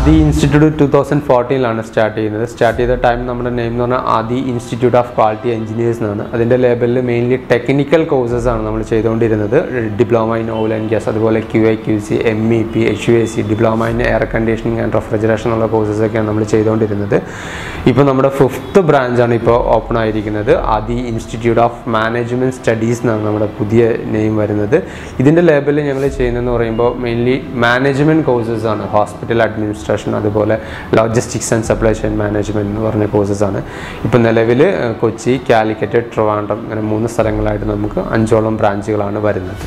ആദി institute two thousand ഫോർട്ടീനിലാണ് start ചെയ്യുന്നത്. Start ചെയ്ത ടൈം നമ്മുടെ നെയിം എന്ന് പറഞ്ഞാൽ Aadi institute of quality engineers എന്നാണ്. അതിന്റെ ലേബലിൽ മെയിൻലി ടെക്നിക്കൽ കോഴ്സസ് ആണ് നമ്മൾ ചെയ്തുകൊണ്ടിരുന്നത്. Diploma in oil and gas അതുപോലെ Q I Q C M E P H U A C diploma in air conditioning and refrigeration എന്നുള്ള കോഴ്സസ് ഒക്കെയാണ് നമ്മൾ ചെയ്തുകൊണ്ടിരുന്നത്. ഇപ്പോൾ നമ്മുടെ ഫിഫ്ത്ത് ബ്രാഞ്ചാണ് ഇപ്പോൾ ഓപ്പൺ ആയിരിക്കുന്നത്. Aadi institute of management studies എന്നാണ് നമ്മുടെ പുതിയ നെയിം വരുന്നത്. ഇതിന്റെ ലേബലിൽ ഞങ്ങൾ ചെയ്യുന്നതെന്ന് പറയുമ്പോൾ മെയിൻലി മാനേജ്മെന്റ് കോഴ്സസ് ആണ്. ഹോസ്പിറ്റൽ അഡ്മിനിസ്ട്രേഷൻ അതുപോലെ logistics and supply chain management എന്ന് പറഞ്ഞ കോഴ്സസ് ആണ്. ഇപ്പോൾ നിലവിൽ കൊച്ചി കാലിക്കറ്റ് ട്രിവാൻഡ്രം അങ്ങനെ മൂന്ന് സ്ഥലങ്ങളായിട്ട് നമുക്ക് അഞ്ചോളം ബ്രാഞ്ചുകളാണ് വരുന്നത്.